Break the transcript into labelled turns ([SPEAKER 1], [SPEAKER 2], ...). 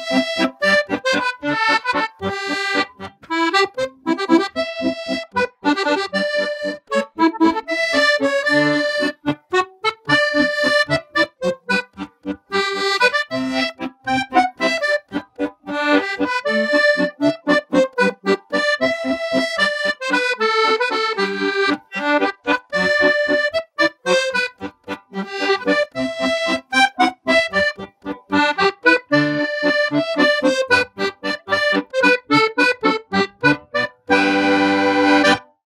[SPEAKER 1] Música